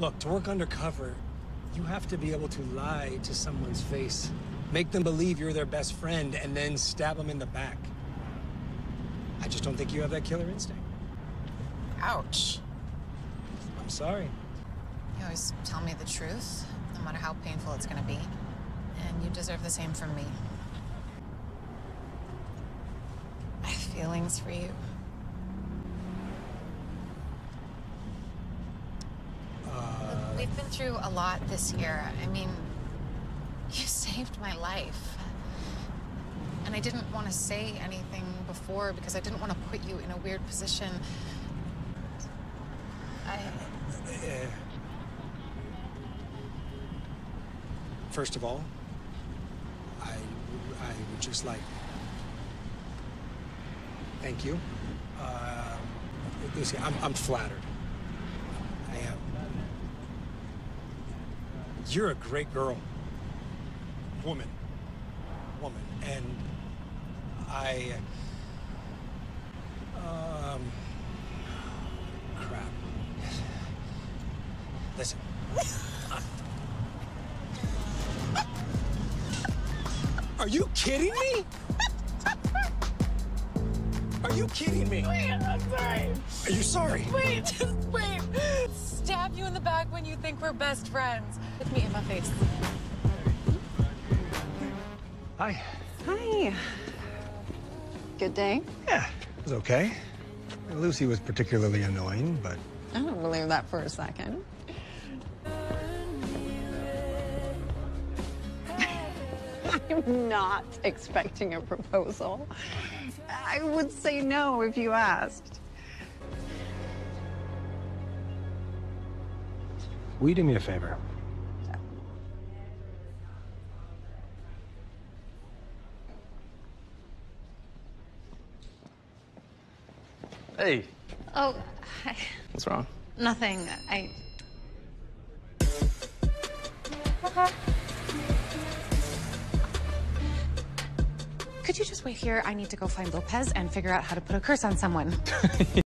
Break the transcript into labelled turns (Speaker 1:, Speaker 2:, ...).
Speaker 1: Look, to work undercover, you have to be able to lie to someone's face, make them believe you're their best friend, and then stab them in the back. I just don't think you have that killer instinct.
Speaker 2: Ouch.
Speaker 1: I'm sorry.
Speaker 2: You always tell me the truth, no matter how painful it's gonna be. And you deserve the same from me. I have feelings for you. We've been through a lot this year. I mean, you saved my life. And I didn't want to say anything before because I didn't want to put you in a weird position. I.
Speaker 1: First of all, I, I would just like thank you. Uh, Lucy, I'm, I'm flattered. I am. You're a great girl, woman, woman, and I. Um, crap. Listen. Are you kidding me? Are you kidding me?
Speaker 2: Wait, I'm sorry.
Speaker 1: Are you sorry?
Speaker 2: Wait, just wait. Stab you in the back when you think we're best friends. Look me in my face.
Speaker 1: Hi.
Speaker 3: Hi. Good day?
Speaker 1: Yeah, it was okay. Lucy was particularly annoying, but
Speaker 3: I don't believe that for a second. I'm not expecting a proposal. I would say no if you asked.
Speaker 1: Will you do me a favor?
Speaker 4: Hey,
Speaker 3: Oh, hi.
Speaker 4: what's wrong?
Speaker 3: nothing. I.
Speaker 2: Could you just wait here? I need to go find Lopez and figure out how to put a curse on someone.